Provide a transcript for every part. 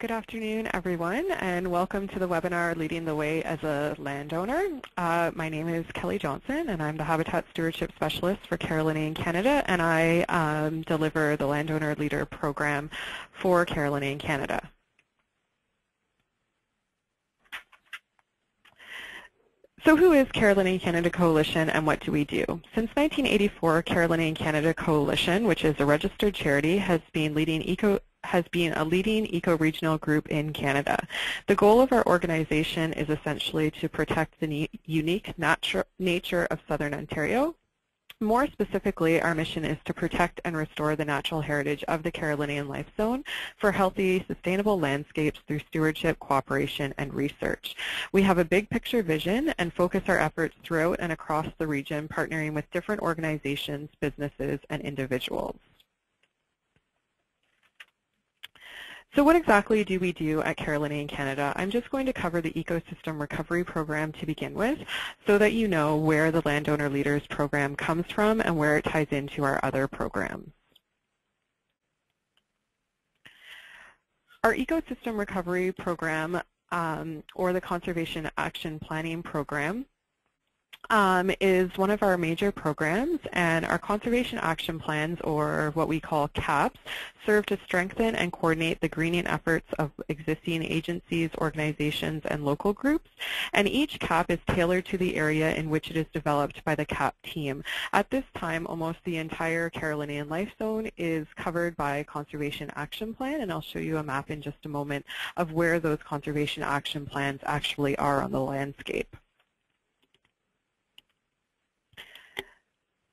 Good afternoon, everyone, and welcome to the webinar Leading the Way as a Landowner. Uh, my name is Kelly Johnson, and I'm the Habitat Stewardship Specialist for Carolinian Canada, and I um, deliver the Landowner Leader Program for Carolinian Canada. So who is Carolinian Canada Coalition and what do we do? Since 1984, Carolinian Canada Coalition, which is a registered charity, has been leading eco has been a leading eco-regional group in Canada. The goal of our organization is essentially to protect the unique nature of Southern Ontario. More specifically, our mission is to protect and restore the natural heritage of the Carolinian Life Zone for healthy, sustainable landscapes through stewardship, cooperation, and research. We have a big picture vision and focus our efforts throughout and across the region, partnering with different organizations, businesses, and individuals. So what exactly do we do at Carolinian Canada? I'm just going to cover the Ecosystem Recovery Program to begin with so that you know where the Landowner Leaders Program comes from and where it ties into our other programs. Our Ecosystem Recovery Program um, or the Conservation Action Planning Program um, is one of our major programs, and our conservation action plans, or what we call CAPs, serve to strengthen and coordinate the greening efforts of existing agencies, organizations, and local groups. And each CAP is tailored to the area in which it is developed by the CAP team. At this time, almost the entire Carolinian Life Zone is covered by Conservation Action Plan, and I'll show you a map in just a moment of where those conservation action plans actually are on the landscape.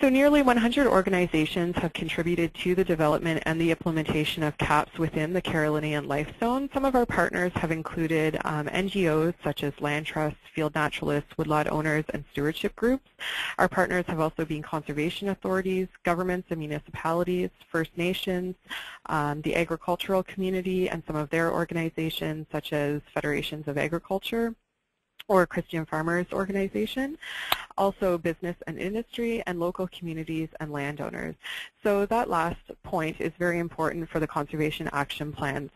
So nearly 100 organizations have contributed to the development and the implementation of CAPS within the Carolinian Life Zone. Some of our partners have included um, NGOs such as land trusts, field naturalists, woodlot owners, and stewardship groups. Our partners have also been conservation authorities, governments and municipalities, First Nations, um, the agricultural community, and some of their organizations such as Federations of Agriculture or Christian Farmers Organization, also business and industry, and local communities and landowners. So that last point is very important for the conservation action plans.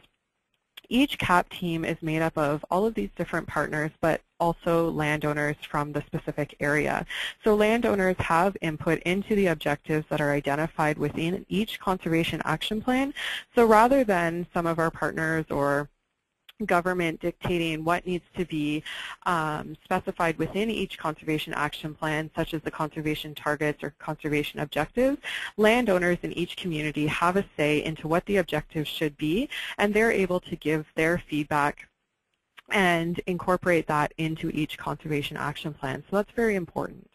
Each CAP team is made up of all of these different partners, but also landowners from the specific area. So landowners have input into the objectives that are identified within each conservation action plan. So rather than some of our partners or government dictating what needs to be um, specified within each conservation action plan, such as the conservation targets or conservation objectives, landowners in each community have a say into what the objectives should be, and they're able to give their feedback and incorporate that into each conservation action plan. So that's very important.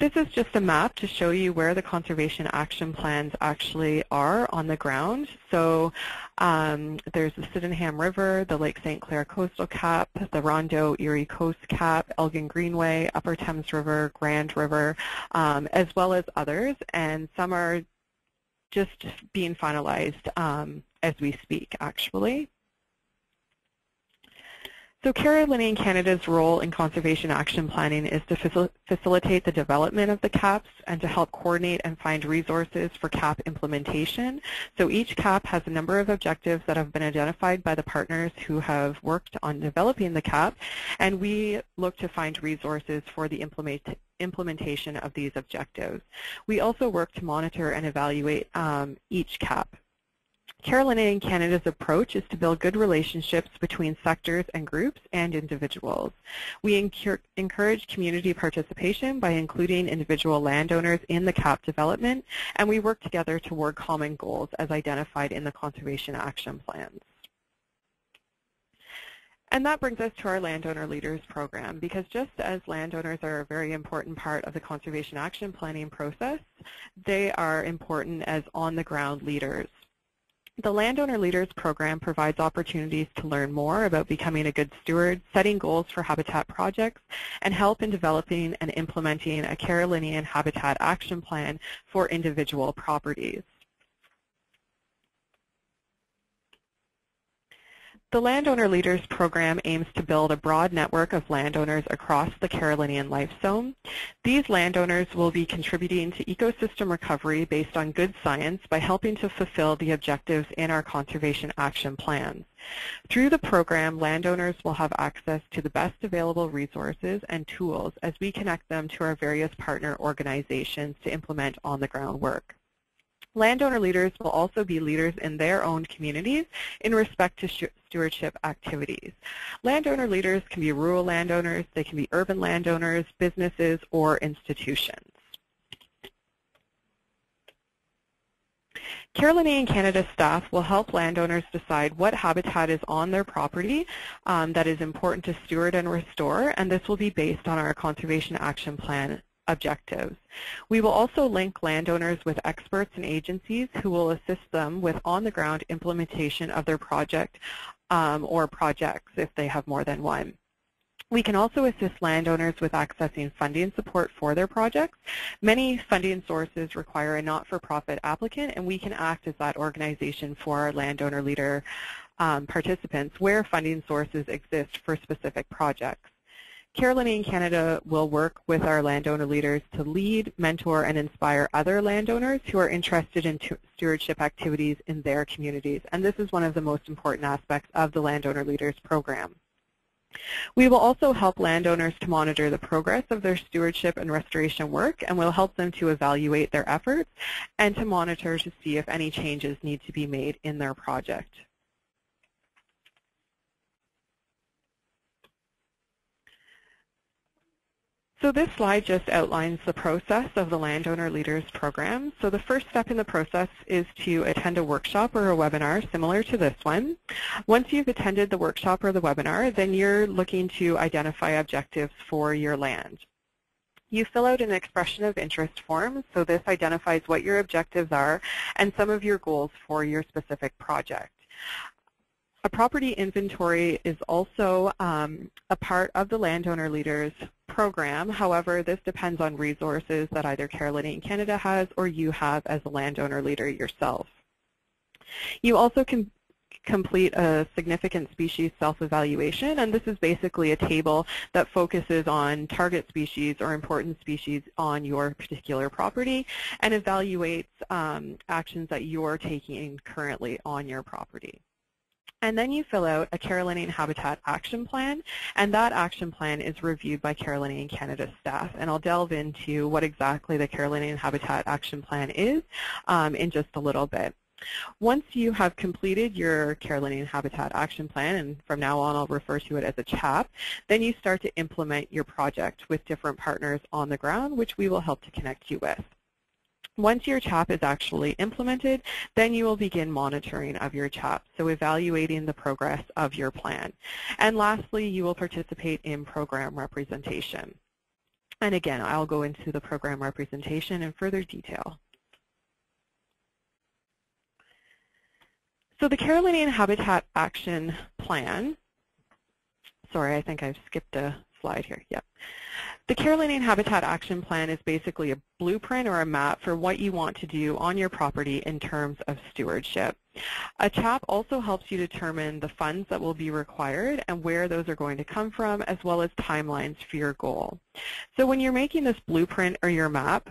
This is just a map to show you where the conservation action plans actually are on the ground. So um, there's the Sydenham River, the Lake St. Clair Coastal Cap, the Rondeau Erie Coast Cap, Elgin Greenway, Upper Thames River, Grand River, um, as well as others. And some are just being finalized um, as we speak, actually. So Carolinian Canada's role in conservation action planning is to facil facilitate the development of the CAPs and to help coordinate and find resources for CAP implementation. So each CAP has a number of objectives that have been identified by the partners who have worked on developing the CAP, and we look to find resources for the implement implementation of these objectives. We also work to monitor and evaluate um, each CAP. Carolinian Canada's approach is to build good relationships between sectors and groups and individuals. We encourage community participation by including individual landowners in the CAP development, and we work together toward common goals as identified in the Conservation Action Plans. And that brings us to our Landowner Leaders Program, because just as landowners are a very important part of the conservation action planning process, they are important as on-the-ground leaders. The Landowner Leaders Program provides opportunities to learn more about becoming a good steward, setting goals for habitat projects, and help in developing and implementing a Carolinian Habitat Action Plan for individual properties. The Landowner Leaders Program aims to build a broad network of landowners across the Carolinian Life Zone. These landowners will be contributing to ecosystem recovery based on good science by helping to fulfill the objectives in our conservation action plans. Through the program, landowners will have access to the best available resources and tools as we connect them to our various partner organizations to implement on-the-ground work. Landowner leaders will also be leaders in their own communities in respect to stewardship activities. Landowner leaders can be rural landowners, they can be urban landowners, businesses, or institutions. Carolinian Canada staff will help landowners decide what habitat is on their property um, that is important to steward and restore, and this will be based on our Conservation Action Plan objectives. We will also link landowners with experts and agencies who will assist them with on-the-ground implementation of their project um, or projects if they have more than one. We can also assist landowners with accessing funding support for their projects. Many funding sources require a not-for-profit applicant, and we can act as that organization for our landowner leader um, participants where funding sources exist for specific projects. Carolinian Canada will work with our landowner leaders to lead, mentor, and inspire other landowners who are interested in stewardship activities in their communities. And this is one of the most important aspects of the Landowner Leaders Program. We will also help landowners to monitor the progress of their stewardship and restoration work, and we'll help them to evaluate their efforts and to monitor to see if any changes need to be made in their project. So this slide just outlines the process of the Landowner Leaders Program. So the first step in the process is to attend a workshop or a webinar similar to this one. Once you've attended the workshop or the webinar, then you're looking to identify objectives for your land. You fill out an expression of interest form, so this identifies what your objectives are and some of your goals for your specific project. A property inventory is also um, a part of the landowner leaders program. However, this depends on resources that either Carolinian Canada has or you have as a landowner leader yourself. You also can complete a significant species self-evaluation, and this is basically a table that focuses on target species or important species on your particular property and evaluates um, actions that you're taking currently on your property. And then you fill out a Carolinian Habitat Action Plan, and that action plan is reviewed by Carolinian Canada staff. And I'll delve into what exactly the Carolinian Habitat Action Plan is um, in just a little bit. Once you have completed your Carolinian Habitat Action Plan, and from now on I'll refer to it as a CHAP, then you start to implement your project with different partners on the ground, which we will help to connect you with. Once your CHAP is actually implemented, then you will begin monitoring of your CHAP, so evaluating the progress of your plan. And lastly, you will participate in program representation. And again, I'll go into the program representation in further detail. So the Carolinian Habitat Action Plan, sorry, I think I've skipped a slide here, yep. The Carolinian Habitat Action Plan is basically a blueprint or a map for what you want to do on your property in terms of stewardship. A CHAP also helps you determine the funds that will be required and where those are going to come from, as well as timelines for your goal. So when you're making this blueprint or your map,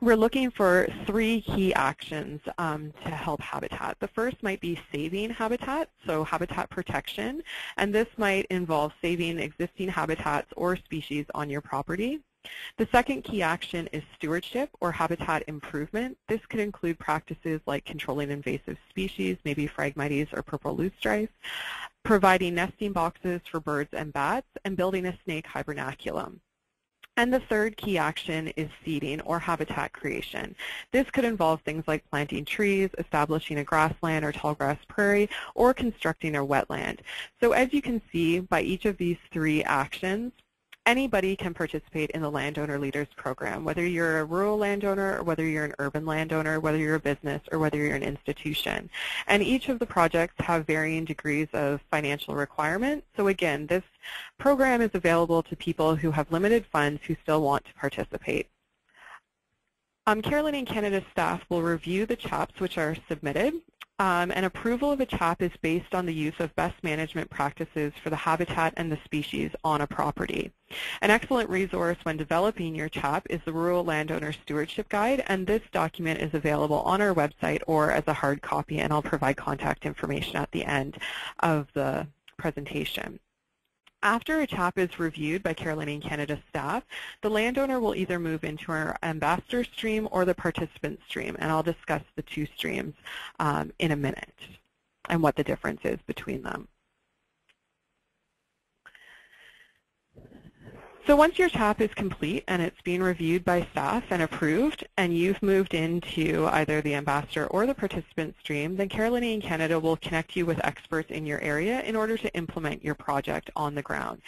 we're looking for three key actions um, to help habitat. The first might be saving habitat, so habitat protection, and this might involve saving existing habitats or species on your property. The second key action is stewardship or habitat improvement. This could include practices like controlling invasive species, maybe Phragmites or purple loosestrife, providing nesting boxes for birds and bats, and building a snake hibernaculum. And the third key action is seeding or habitat creation. This could involve things like planting trees, establishing a grassland or tallgrass prairie, or constructing a wetland. So as you can see, by each of these three actions, anybody can participate in the Landowner Leaders Program, whether you're a rural landowner or whether you're an urban landowner, whether you're a business or whether you're an institution. And each of the projects have varying degrees of financial requirement. So again, this program is available to people who have limited funds who still want to participate. Um, Carolinian Canada staff will review the CHAPs which are submitted Um, and approval of a CHAP is based on the use of best management practices for the habitat and the species on a property. An excellent resource when developing your CHAP is the Rural Landowner Stewardship Guide, and this document is available on our website or as a hard copy, and I'll provide contact information at the end of the presentation. After a CHAP is reviewed by Carolinian Canada staff, the landowner will either move into our ambassador stream or the participant stream, and I'll discuss the two streams um, in a minute and what the difference is between them. So once your CHAP is complete and it's being reviewed by staff and approved, and you've moved into either the ambassador or the participant stream, then Carolinian Canada will connect you with experts in your area in order to implement your project on the ground.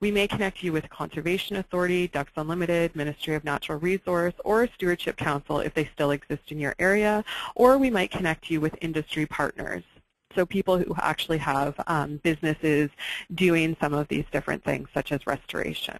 We may connect you with Conservation Authority, Ducks Unlimited, Ministry of Natural Resource, or Stewardship Council if they still exist in your area, or we might connect you with industry partners so people who actually have um, businesses doing some of these different things, such as restoration.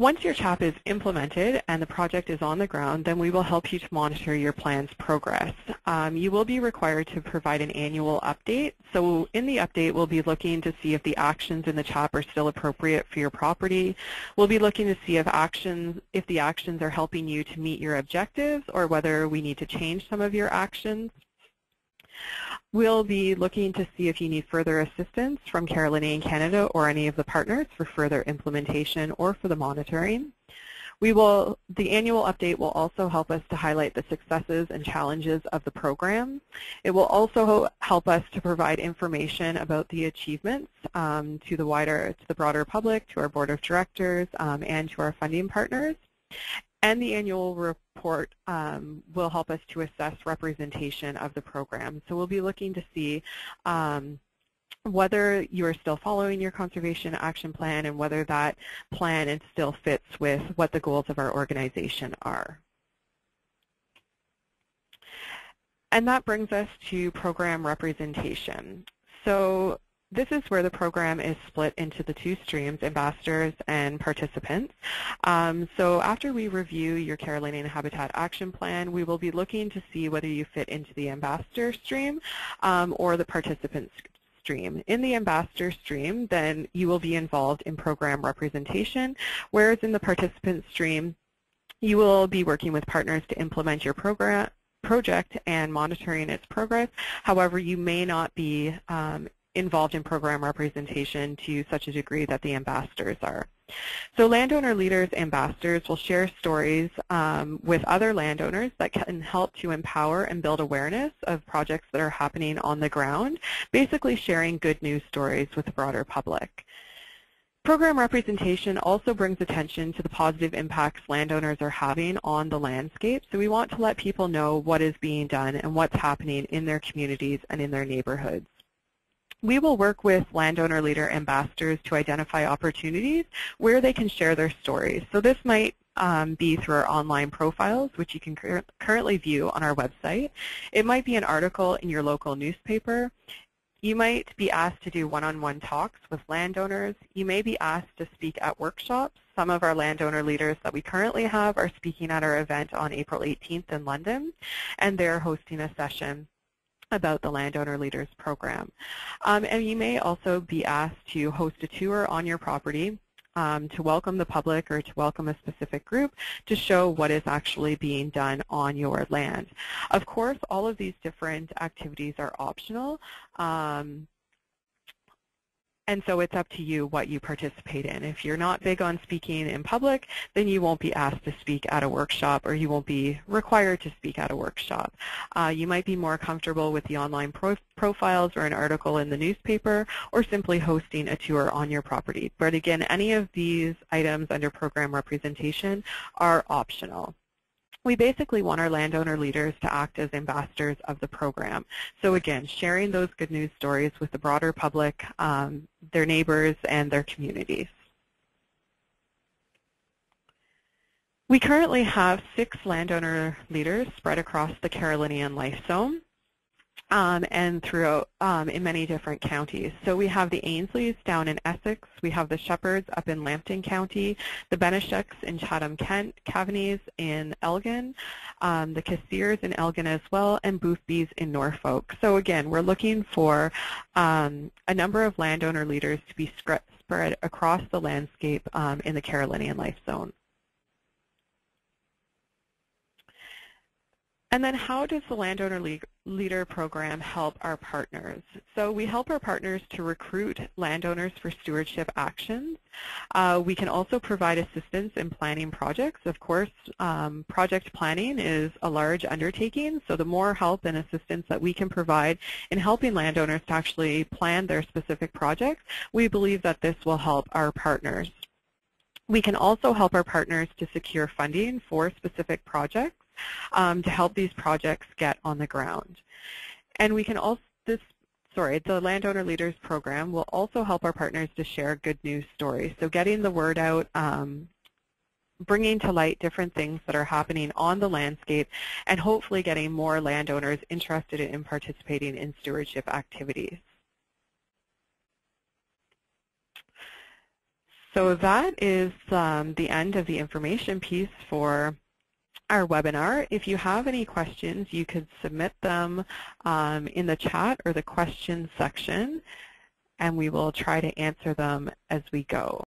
Once your CHAP is implemented and the project is on the ground, then we will help you to monitor your plan's progress. Um, you will be required to provide an annual update. So in the update, we'll be looking to see if the actions in the CHAP are still appropriate for your property. We'll be looking to see if actions, if the actions are helping you to meet your objectives or whether we need to change some of your actions. We'll be looking to see if you need further assistance from Carolinian Canada or any of the partners for further implementation or for the monitoring. We will, the annual update will also help us to highlight the successes and challenges of the program. It will also help us to provide information about the achievements um, to the wider, to the broader public, to our board of directors, um, and to our funding partners. And the annual report um, will help us to assess representation of the program. So we'll be looking to see um, whether you are still following your conservation action plan and whether that plan still fits with what the goals of our organization are. And that brings us to program representation. So this is where the program is split into the two streams, ambassadors and participants. Um, so after we review your Carolinian Habitat Action Plan, we will be looking to see whether you fit into the ambassador stream um, or the participant stream. In the ambassador stream, then you will be involved in program representation, whereas in the participant stream, you will be working with partners to implement your program project and monitoring its progress. However, you may not be um, involved in program representation to such a degree that the ambassadors are. So landowner leaders, ambassadors, will share stories um, with other landowners that can help to empower and build awareness of projects that are happening on the ground, basically sharing good news stories with the broader public. Program representation also brings attention to the positive impacts landowners are having on the landscape, so we want to let people know what is being done and what's happening in their communities and in their neighborhoods. We will work with landowner leader ambassadors to identify opportunities where they can share their stories. So this might um, be through our online profiles, which you can cur currently view on our website. It might be an article in your local newspaper. You might be asked to do one-on-one -on -one talks with landowners. You may be asked to speak at workshops. Some of our landowner leaders that we currently have are speaking at our event on April 18th in London, and they're hosting a session about the Landowner Leaders Program. Um, and you may also be asked to host a tour on your property um, to welcome the public or to welcome a specific group to show what is actually being done on your land. Of course, all of these different activities are optional. Um, and so it's up to you what you participate in. If you're not big on speaking in public, then you won't be asked to speak at a workshop or you won't be required to speak at a workshop. Uh, you might be more comfortable with the online pro profiles or an article in the newspaper or simply hosting a tour on your property. But again, any of these items under program representation are optional we basically want our landowner leaders to act as ambassadors of the program. So again, sharing those good news stories with the broader public, um, their neighbors, and their communities. We currently have six landowner leaders spread across the Carolinian Life Zone. Um, and throughout um, in many different counties. So we have the Ainsleys down in Essex, we have the Shepherds up in Lambton County, the Benisheks in Chatham-Kent, Cavanese in Elgin, um, the Cassirs in Elgin as well, and Boothby's in Norfolk. So again, we're looking for um, a number of landowner leaders to be spread across the landscape um, in the Carolinian Life Zone. And then how does the Landowner Leader Program help our partners? So we help our partners to recruit landowners for stewardship actions. Uh, we can also provide assistance in planning projects. Of course, um, project planning is a large undertaking, so the more help and assistance that we can provide in helping landowners to actually plan their specific projects, we believe that this will help our partners. We can also help our partners to secure funding for specific projects um, to help these projects get on the ground. And we can also, this, sorry, the Landowner Leaders Program will also help our partners to share good news stories. So getting the word out, um, bringing to light different things that are happening on the landscape, and hopefully getting more landowners interested in participating in stewardship activities. So that is um, the end of the information piece for our webinar. If you have any questions, you could submit them um, in the chat or the questions section, and we will try to answer them as we go.